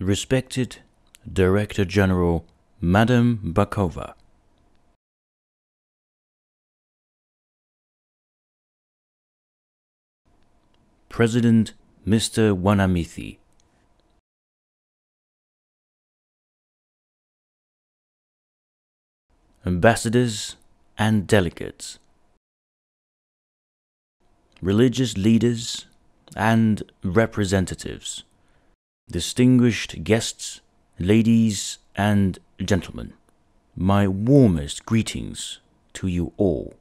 Respected Director General Madam Bokova. President Mr. Wanamithi. Ambassadors and delegates. Religious leaders and representatives. Distinguished guests, ladies and gentlemen, my warmest greetings to you all.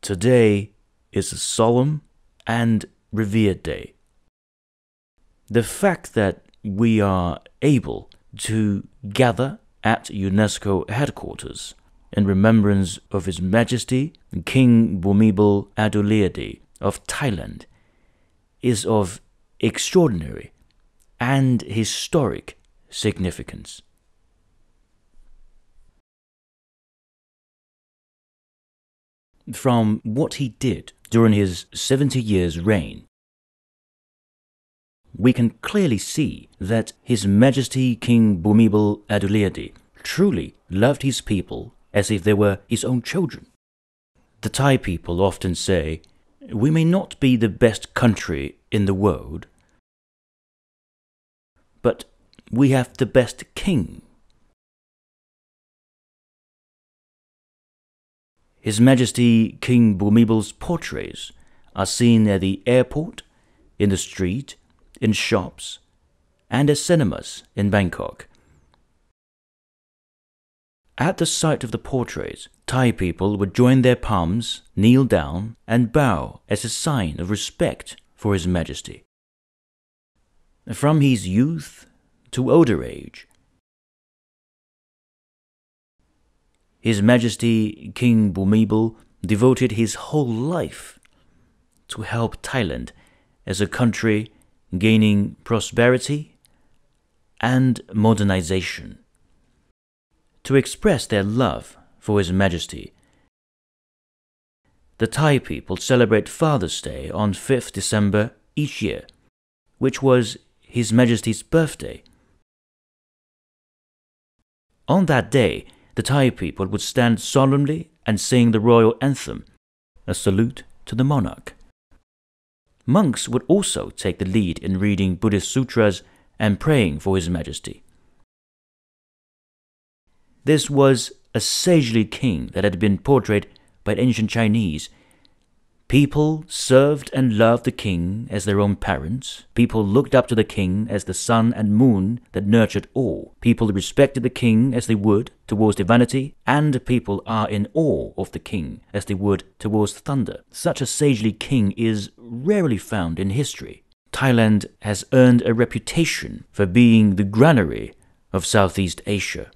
Today is a solemn and revered day. The fact that we are able to gather at UNESCO headquarters in remembrance of His Majesty King Bhumibol Adulyadej of Thailand is of extraordinary and historic significance. From what he did during his 70 years' reign, we can clearly see that His Majesty King Bhumibol Adulyadej truly loved his people as if they were his own children. The Thai people often say, We may not be the best country in the world, but we have the best king. His Majesty King Bhumibol's portraits are seen at the airport, in the street, in shops, and at cinemas in Bangkok. At the sight of the portraits, Thai people would join their palms, kneel down, and bow as a sign of respect for His Majesty. From his youth to older age, His Majesty King Bhumibol devoted his whole life to help Thailand as a country gaining prosperity and modernization. To express their love for His Majesty, the Thai people celebrate Father's Day on 5th December each year, which was His Majesty's birthday. On that day, the Thai people would stand solemnly and sing the royal anthem, a salute to the monarch. Monks would also take the lead in reading Buddhist sutras and praying for His Majesty. This was a sagely king that had been portrayed by ancient Chinese. People served and loved the king as their own parents. People looked up to the king as the sun and moon that nurtured all. People respected the king as they would towards divinity, and people are in awe of the king as they would towards thunder. Such a sagely king is rarely found in history. Thailand has earned a reputation for being the granary of Southeast Asia.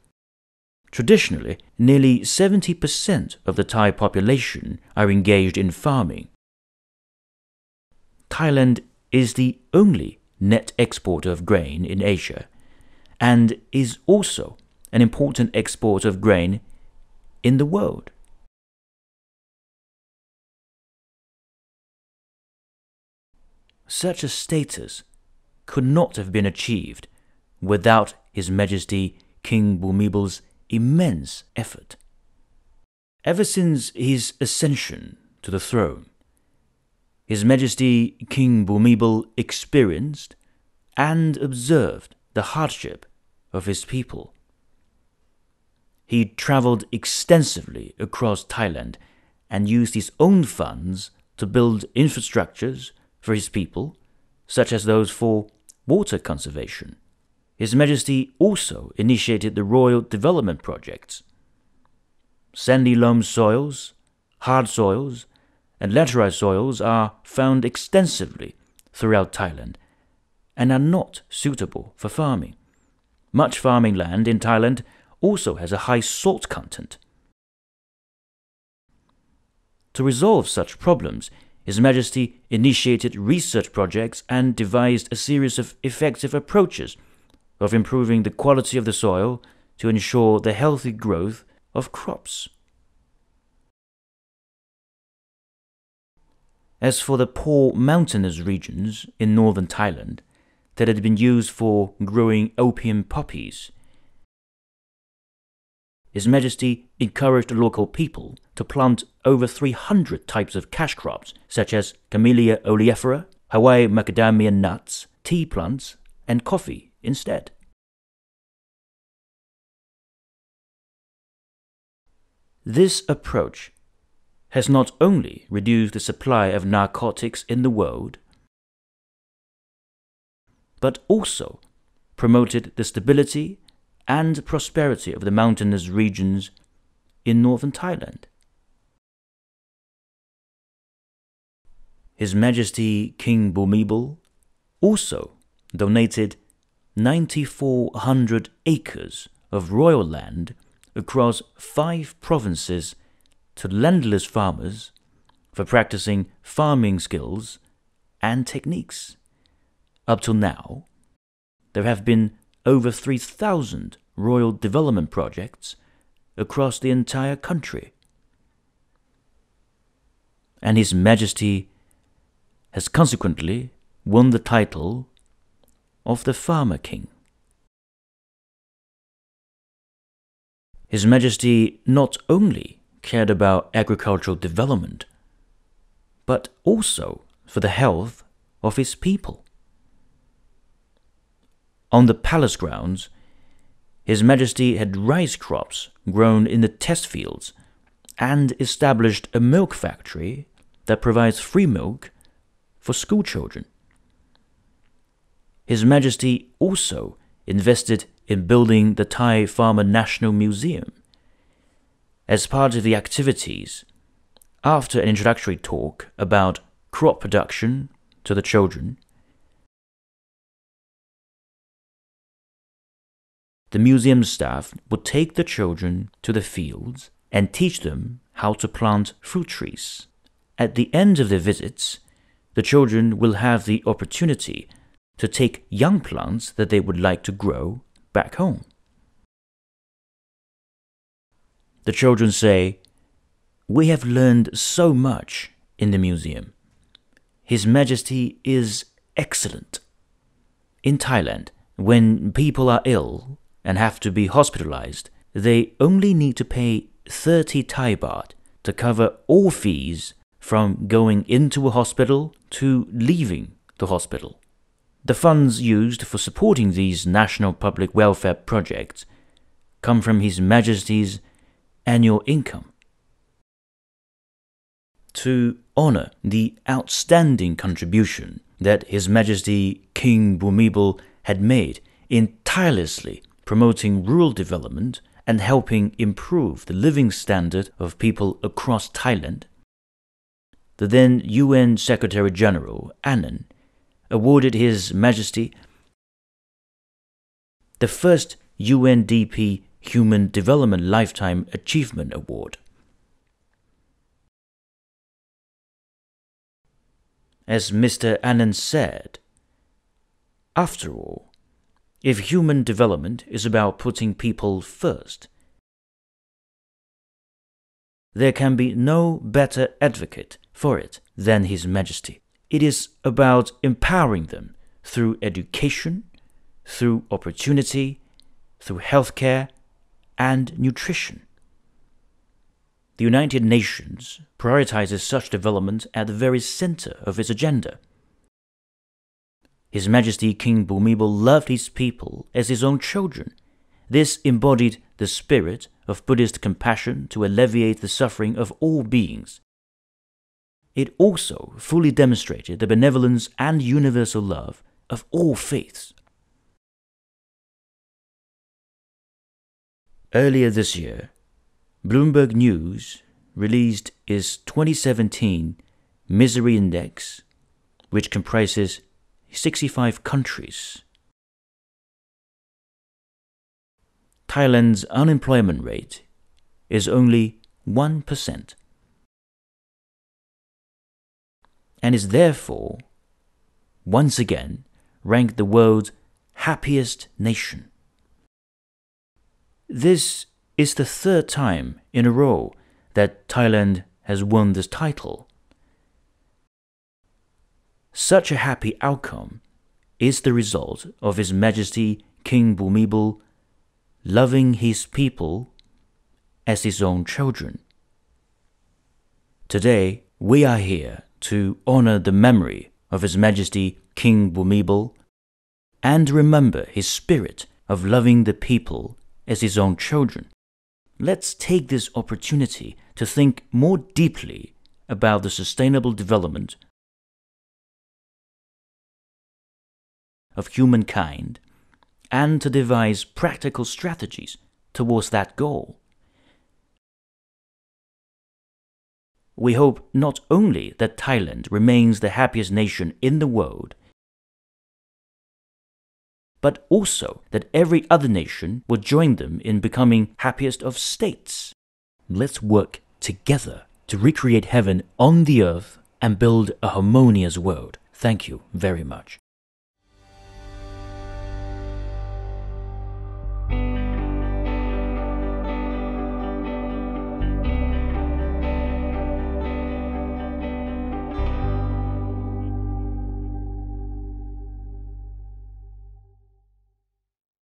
Traditionally, nearly 70% of the Thai population are engaged in farming. Thailand is the only net exporter of grain in Asia and is also an important exporter of grain in the world. Such a status could not have been achieved without His Majesty King Bhumibol's immense effort. Ever since his ascension to the throne, His Majesty King Bhumibol experienced and observed the hardship of his people. He traveled extensively across Thailand and used his own funds to build infrastructures for his people, such as those for water conservation. His Majesty also initiated the royal development projects. Sandy loam soils, hard soils, and laterite soils are found extensively throughout Thailand and are not suitable for farming. Much farming land in Thailand also has a high salt content. To resolve such problems, His Majesty initiated research projects and devised a series of effective approaches of improving the quality of the soil to ensure the healthy growth of crops. As for the poor mountainous regions in northern Thailand, that had been used for growing opium poppies. His Majesty encouraged local people to plant over 300 types of cash crops, such as Camellia oleifera, Hawaii macadamia nuts, tea plants, and coffee instead. This approach has not only reduced the supply of narcotics in the world, but also promoted the stability and prosperity of the mountainous regions in northern Thailand. His Majesty King Bhumibol also donated 9,400 acres of royal land across five provinces to landless farmers for practicing farming skills and techniques. Up till now, there have been over 3,000 royal development projects across the entire country. And His Majesty has consequently won the title of the Farmer King. His Majesty not only cared about agricultural development, but also for the health of his people. On the palace grounds, His Majesty had rice crops grown in the test fields and established a milk factory that provides free milk for school children. His Majesty also invested in building the Thai Farmer National Museum. As part of the activities, after an introductory talk about crop production to the children, the museum staff would take the children to the fields and teach them how to plant fruit trees. At the end of their visits, the children will have the opportunity to take young plants that they would like to grow back home. The children say, We have learned so much in the museum. His Majesty is excellent. In Thailand, when people are ill and have to be hospitalized, they only need to pay 30 Thai baht to cover all fees from going into a hospital to leaving the hospital. The funds used for supporting these national public welfare projects come from His Majesty's annual income. To honor the outstanding contribution that His Majesty King Bhumibol had made in tirelessly promoting rural development and helping improve the living standard of people across Thailand, the then UN Secretary General Annan awarded His Majesty the first UNDP Human Development Lifetime Achievement Award. As Mr. Annan said, after all, if human development is about putting people first, there can be no better advocate for it than His Majesty. It is about empowering them through education, through opportunity, through healthcare, and nutrition. The United Nations prioritizes such development at the very center of its agenda. His Majesty King Bhumibol loved his people as his own children. This embodied the spirit of Buddhist compassion to alleviate the suffering of all beings. It also fully demonstrated the benevolence and universal love of all faiths. Earlier this year, Bloomberg News released its 2017 Misery Index, which comprises 65 countries. Thailand's unemployment rate is only 1% and is therefore, once again, ranked the world's happiest nation. This is the third time in a row that Thailand has won this title. Such a happy outcome is the result of His Majesty King Bhumibol loving his people as his own children. Today, we are here to honor the memory of His Majesty King Bhumibol and remember his spirit of loving the people as his own children. Let's take this opportunity to think more deeply about the sustainable development of humankind and to devise practical strategies towards that goal. We hope not only that Thailand remains the happiest nation in the world, but also that every other nation will join them in becoming happiest of states. Let's work together to recreate heaven on the earth and build a harmonious world. Thank you very much.